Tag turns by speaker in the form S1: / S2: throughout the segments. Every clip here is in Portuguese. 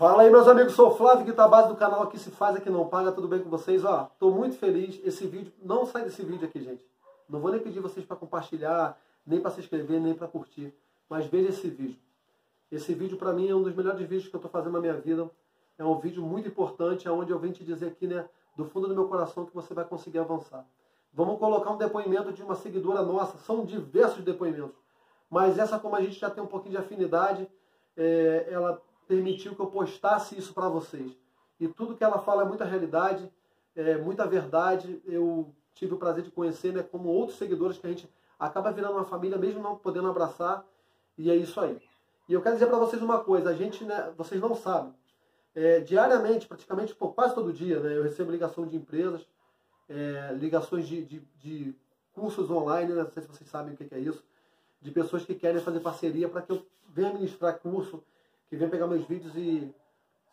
S1: Fala aí, meus amigos, sou o Flávio, que tá do canal Aqui Se Faz, Aqui Não Paga, tudo bem com vocês? Ó, tô muito feliz, esse vídeo, não sai desse vídeo aqui, gente. Não vou nem pedir vocês para compartilhar, nem para se inscrever, nem para curtir, mas veja esse vídeo. Esse vídeo, para mim, é um dos melhores vídeos que eu tô fazendo na minha vida. É um vídeo muito importante, é onde eu venho te dizer aqui, né, do fundo do meu coração, que você vai conseguir avançar. Vamos colocar um depoimento de uma seguidora nossa, são diversos depoimentos, mas essa, como a gente já tem um pouquinho de afinidade, é, ela permitiu que eu postasse isso para vocês. E tudo que ela fala é muita realidade, é muita verdade. Eu tive o prazer de conhecer, né, como outros seguidores que a gente acaba virando uma família, mesmo não podendo abraçar. E é isso aí. E eu quero dizer para vocês uma coisa, a gente, né, vocês não sabem, é, diariamente, praticamente por quase todo dia, né, eu recebo ligação de empresas, é, ligações de, de, de, cursos online, né, não sei se vocês sabem o que é isso, de pessoas que querem fazer parceria para que eu venha ministrar curso, que vem pegar meus vídeos e,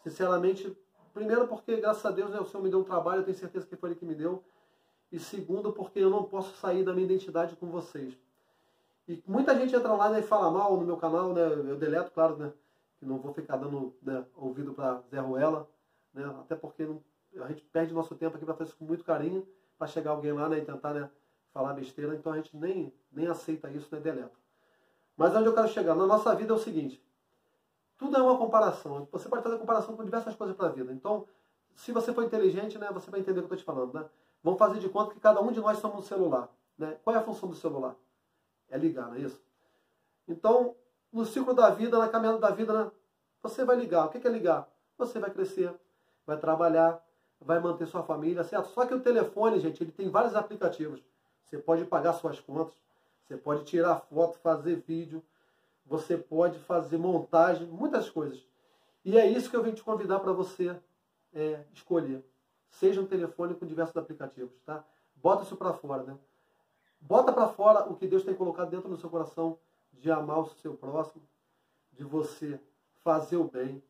S1: sinceramente, primeiro porque, graças a Deus, né, o Senhor me deu um trabalho, eu tenho certeza que foi Ele que me deu. E segundo, porque eu não posso sair da minha identidade com vocês. E muita gente entra lá né, e fala mal no meu canal, né? Eu deleto, claro, né? Que não vou ficar dando né, ouvido para Zé Ruela, né? Até porque não, a gente perde nosso tempo aqui para fazer isso com muito carinho, para chegar alguém lá né, e tentar né, falar besteira. Então a gente nem, nem aceita isso, né? Deleta. Mas onde eu quero chegar? Na nossa vida é o seguinte: tudo é uma comparação. Você pode fazer comparação com diversas coisas para a vida. Então, se você for inteligente, né, você vai entender o que eu estou te falando. Né? Vamos fazer de conta que cada um de nós somos um celular. Né? Qual é a função do celular? É ligar, não é isso? Então, no ciclo da vida, na caminhada da vida, né, você vai ligar. O que é ligar? Você vai crescer, vai trabalhar, vai manter sua família, certo? Só que o telefone, gente, ele tem vários aplicativos. Você pode pagar suas contas, você pode tirar foto, fazer vídeo, você pode fazer montagem, muitas coisas. E é isso que eu venho te convidar para você é, escolher. Seja um telefone com diversos aplicativos, tá? Bota isso para fora, né? Bota para fora o que Deus tem colocado dentro do seu coração de amar o seu próximo, de você fazer o bem,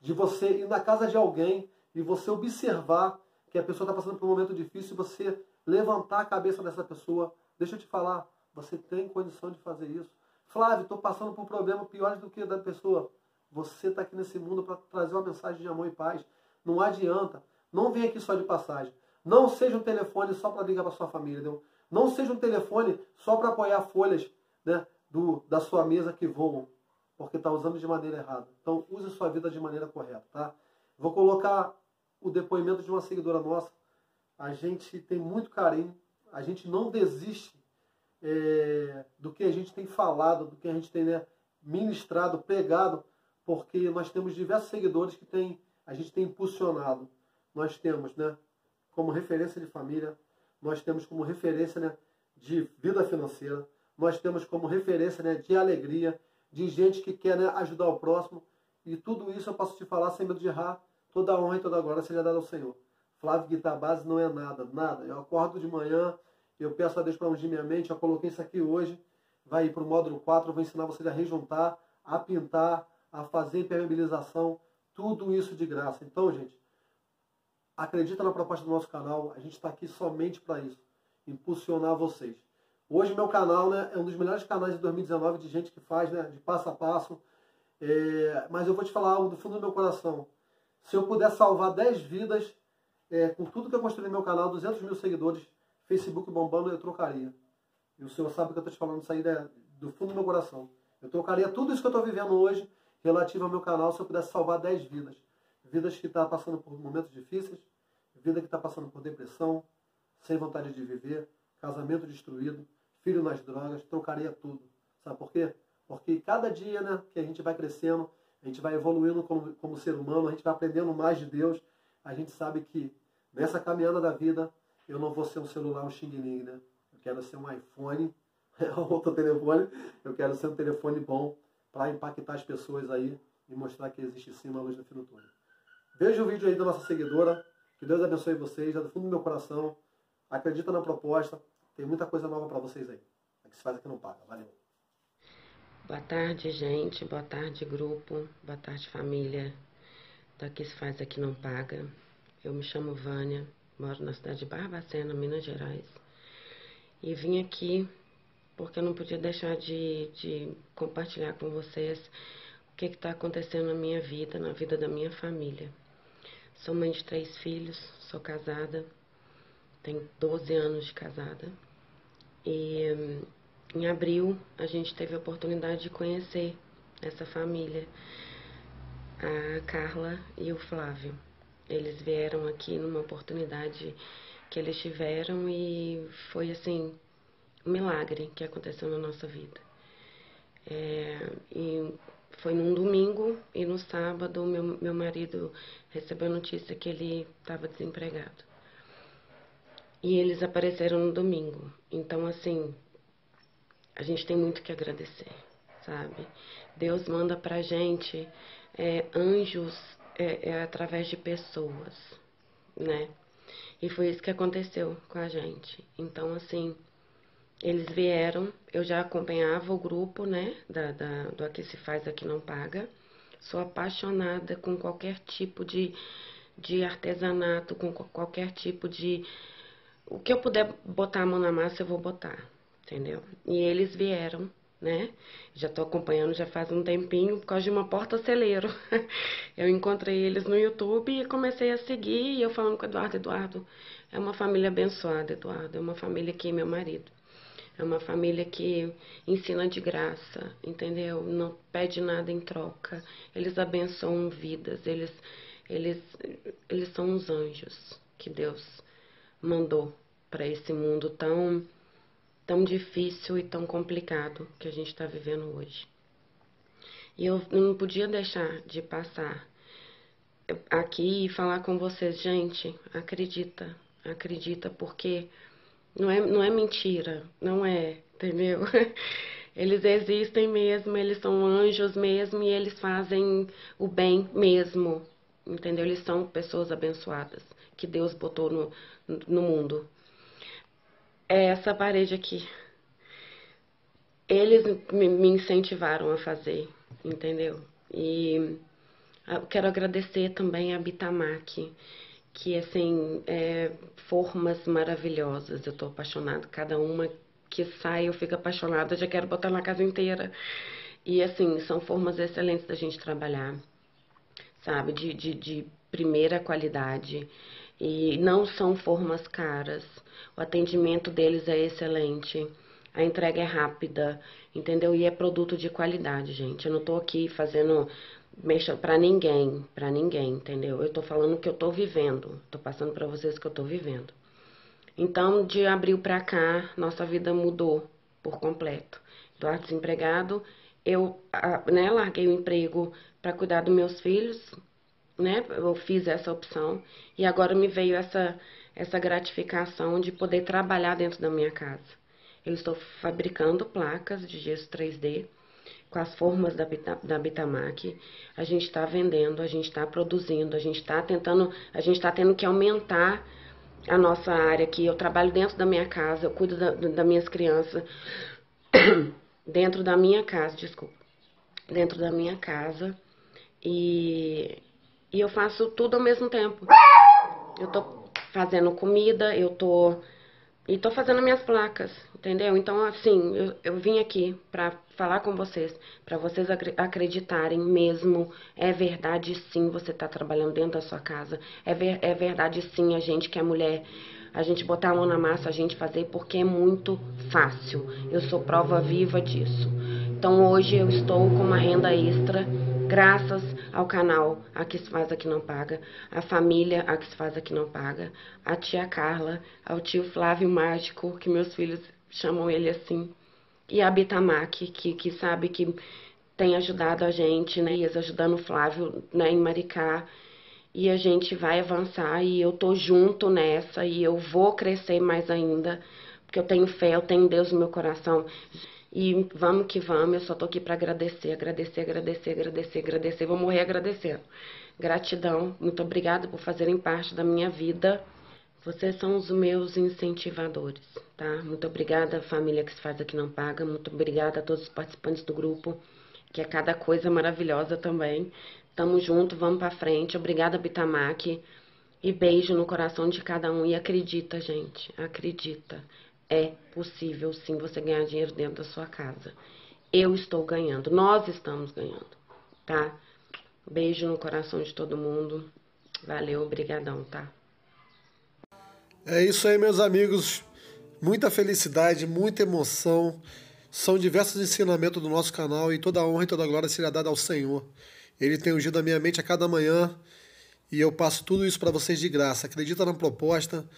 S1: de você ir na casa de alguém e você observar que a pessoa está passando por um momento difícil e você levantar a cabeça dessa pessoa. Deixa eu te falar, você tem condição de fazer isso. Flávio, estou passando por um problema pior do que da pessoa. Você está aqui nesse mundo para trazer uma mensagem de amor e paz. Não adianta. Não vem aqui só de passagem. Não seja um telefone só para ligar para sua família. Entendeu? Não seja um telefone só para apoiar folhas né, do, da sua mesa que voam. Porque está usando de maneira errada. Então, use sua vida de maneira correta. Tá? Vou colocar o depoimento de uma seguidora nossa. A gente tem muito carinho. A gente não desiste é, do que a gente tem falado, do que a gente tem né, ministrado, pregado, porque nós temos diversos seguidores que tem, a gente tem impulsionado. Nós temos, né, como referência de família, nós temos como referência né, de vida financeira, nós temos como referência né, de alegria, de gente que quer né, ajudar o próximo, e tudo isso eu posso te falar sem medo de errar, toda honra e toda glória seja dada ao Senhor. Flávio Guitar Base não é nada, nada. Eu acordo de manhã, eu peço a Deus para ungir minha mente. Eu coloquei isso aqui hoje. Vai ir para o módulo 4. Eu vou ensinar vocês a rejuntar, a pintar, a fazer impermeabilização. Tudo isso de graça. Então, gente, acredita na proposta do nosso canal. A gente está aqui somente para isso. Impulsionar vocês. Hoje meu canal né, é um dos melhores canais de 2019 de gente que faz, né, de passo a passo. É, mas eu vou te falar algo do fundo do meu coração. Se eu puder salvar 10 vidas, é, com tudo que eu construí no meu canal, 200 mil seguidores, Facebook bombando, eu trocaria. E o senhor sabe que eu estou te falando isso aí né, do fundo do meu coração. Eu trocaria tudo isso que eu estou vivendo hoje relativo ao meu canal se eu pudesse salvar 10 vidas. Vidas que estão tá passando por momentos difíceis, vida que está passando por depressão, sem vontade de viver, casamento destruído, filho nas drogas, trocaria tudo. Sabe por quê? Porque cada dia né, que a gente vai crescendo, a gente vai evoluindo como, como ser humano, a gente vai aprendendo mais de Deus, a gente sabe que nessa caminhada da vida eu não vou ser um celular, um Xing Ling, né? Eu quero ser um iPhone, outro telefone, eu quero ser um telefone bom para impactar as pessoas aí e mostrar que existe sim uma luz no fim do túnel. Veja o vídeo aí da nossa seguidora, que Deus abençoe vocês, já do fundo do meu coração. Acredita na proposta, tem muita coisa nova para vocês aí. É que se faz aqui não paga. Valeu.
S2: Boa tarde, gente. Boa tarde, grupo. Boa tarde, família. Daqui se faz aqui não paga. Eu me chamo Vânia. Moro na cidade de Barbacena, Minas Gerais. E vim aqui porque eu não podia deixar de, de compartilhar com vocês que está acontecendo na minha vida, na vida da minha família. Sou mãe de três filhos, sou casada, tenho 12 anos de casada. E hum, em abril a gente teve a oportunidade de conhecer essa família, a Carla e o Flávio. Eles vieram aqui numa oportunidade que eles tiveram e foi assim um milagre que aconteceu na nossa vida. É, e foi num domingo e no sábado meu, meu marido recebeu a notícia que ele estava desempregado. E eles apareceram no domingo. Então, assim, a gente tem muito que agradecer, sabe? Deus manda pra gente é, anjos é, é, através de pessoas, né? E foi isso que aconteceu com a gente. Então, assim, eles vieram, eu já acompanhava o grupo, né, da, da, do Aqui Se Faz, Aqui Não Paga. Sou apaixonada com qualquer tipo de, de artesanato, com qualquer tipo de... O que eu puder botar a mão na massa, eu vou botar, entendeu? E eles vieram, né? Já tô acompanhando já faz um tempinho por causa de uma porta-celeiro. eu encontrei eles no YouTube e comecei a seguir, e eu falando com o Eduardo, Eduardo, é uma família abençoada, Eduardo, é uma família que meu marido. É uma família que ensina de graça, entendeu? Não pede nada em troca. Eles abençoam vidas, eles, eles, eles são os anjos que Deus mandou para esse mundo tão, tão difícil e tão complicado que a gente está vivendo hoje. E eu não podia deixar de passar aqui e falar com vocês, gente, acredita, acredita, porque não é, não é mentira, não é, entendeu? Eles existem mesmo, eles são anjos mesmo e eles fazem o bem mesmo, entendeu? Eles são pessoas abençoadas que Deus botou no, no mundo. É essa parede aqui. Eles me incentivaram a fazer, entendeu? E eu quero agradecer também a Bitamac, que assim, é, formas maravilhosas. Eu tô apaixonada, cada uma que sai eu fico apaixonada, já quero botar na casa inteira. E assim, são formas excelentes da gente trabalhar, sabe? De, de, de primeira qualidade. E não são formas caras. O atendimento deles é excelente. A entrega é rápida, entendeu? E é produto de qualidade, gente. Eu não tô aqui fazendo mexa para ninguém, para ninguém, entendeu? Eu tô falando o que eu tô vivendo, tô passando para vocês o que eu tô vivendo. Então, de abril para cá, nossa vida mudou por completo. Eduardo desempregado, eu né, larguei o emprego para cuidar dos meus filhos, né? Eu fiz essa opção e agora me veio essa essa gratificação de poder trabalhar dentro da minha casa. Eu estou fabricando placas de gesso 3D com as formas da, da Bitamac, a gente está vendendo, a gente está produzindo, a gente está tentando, a gente está tendo que aumentar a nossa área aqui. Eu trabalho dentro da minha casa, eu cuido da, das minhas crianças dentro da minha casa, desculpa, dentro da minha casa e, e eu faço tudo ao mesmo tempo. Eu tô fazendo comida, eu tô e tô fazendo minhas placas, entendeu? Então, assim, eu, eu vim aqui pra falar com vocês, pra vocês acreditarem mesmo. É verdade, sim, você tá trabalhando dentro da sua casa. É, ver, é verdade, sim, a gente que é mulher, a gente botar a mão na massa, a gente fazer, porque é muito fácil. Eu sou prova viva disso. Então, hoje eu estou com uma renda extra graças ao canal A Que Se Faz Aqui Não Paga, a família A Que Se Faz Aqui Não Paga, a tia Carla, ao tio Flávio Mágico, que meus filhos chamam ele assim, e a Bitamac, que, que sabe que tem ajudado a gente, né, e ajudando o Flávio né, em Maricá, e a gente vai avançar, e eu tô junto nessa, e eu vou crescer mais ainda, porque eu tenho fé, eu tenho Deus no meu coração. E vamos que vamos, eu só tô aqui para agradecer, agradecer, agradecer, agradecer, agradecer. Vou morrer agradecendo. Gratidão, muito obrigada por fazerem parte da minha vida. Vocês são os meus incentivadores, tá? Muito obrigada, família que se faz aqui não paga. Muito obrigada a todos os participantes do grupo, que é cada coisa maravilhosa também. Tamo junto, vamos para frente. Obrigada, Bitamac. E beijo no coração de cada um. E acredita, gente, acredita. É possível sim você ganhar dinheiro dentro da sua casa. Eu estou ganhando, nós estamos ganhando. tá? Beijo no coração de todo mundo. Valeu, obrigadão, tá?
S1: É isso aí, meus amigos. Muita felicidade, muita emoção. São diversos ensinamentos do nosso canal e toda a honra e toda a glória será dada ao Senhor. Ele tem ungido a minha mente a cada manhã e eu passo tudo isso para vocês de graça. Acredita na proposta.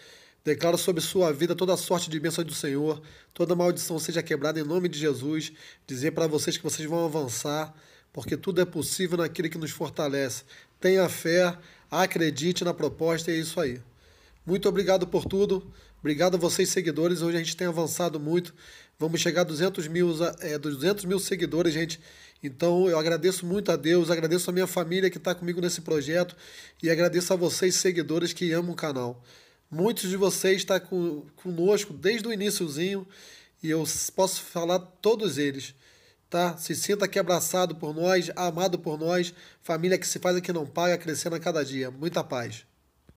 S1: Declaro sobre sua vida toda sorte de bênçãos do Senhor, toda maldição seja quebrada em nome de Jesus. Dizer para vocês que vocês vão avançar, porque tudo é possível naquele que nos fortalece. Tenha fé, acredite na proposta e é isso aí. Muito obrigado por tudo. Obrigado a vocês, seguidores. Hoje a gente tem avançado muito. Vamos chegar a 200 mil, é, 200 mil seguidores, gente. Então eu agradeço muito a Deus, agradeço a minha família que está comigo nesse projeto e agradeço a vocês, seguidores que amam o canal. Muitos de vocês estão tá conosco desde o iníciozinho e eu posso falar todos eles. Tá? Se sinta aqui abraçado por nós, amado por nós, família que se faz aqui não paga, crescendo a cada dia. Muita paz.